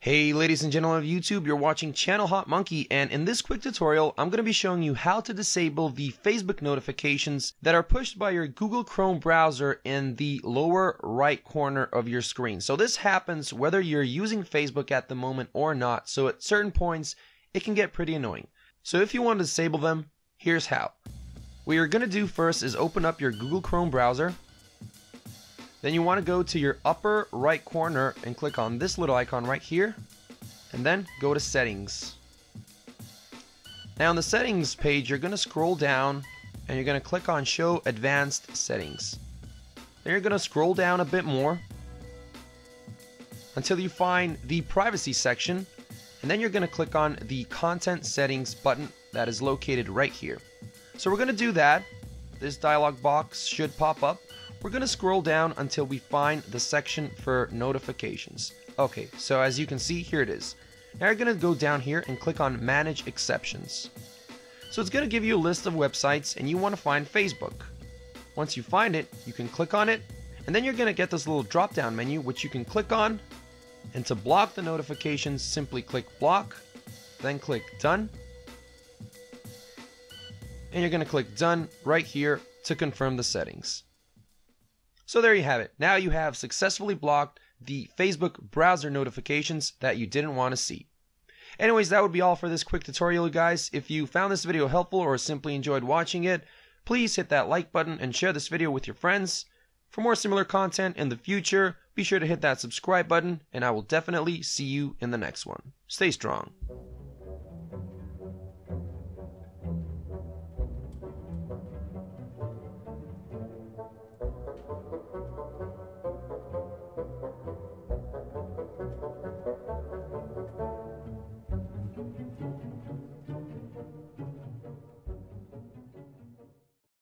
Hey ladies and gentlemen of YouTube, you're watching Channel Hot Monkey and in this quick tutorial I'm going to be showing you how to disable the Facebook notifications that are pushed by your Google Chrome browser in the lower right corner of your screen. So this happens whether you're using Facebook at the moment or not, so at certain points it can get pretty annoying. So if you want to disable them, here's how. What you're going to do first is open up your Google Chrome browser then you want to go to your upper right corner and click on this little icon right here and then go to settings. Now on the settings page you're going to scroll down and you're going to click on show advanced settings. Then you're going to scroll down a bit more until you find the privacy section and then you're going to click on the content settings button that is located right here. So we're going to do that. This dialog box should pop up we're to scroll down until we find the section for notifications. Okay, so as you can see, here it is. Now you're to go down here and click on Manage Exceptions. So it's to give you a list of websites and you want to find Facebook. Once you find it, you can click on it and then you're to get this little drop down menu which you can click on and to block the notifications simply click block then click done and you're to click done right here to confirm the settings. So there you have it. Now you have successfully blocked the Facebook browser notifications that you didn't want to see. Anyways, that would be all for this quick tutorial, guys. If you found this video helpful or simply enjoyed watching it, please hit that like button and share this video with your friends. For more similar content in the future, be sure to hit that subscribe button, and I will definitely see you in the next one. Stay strong.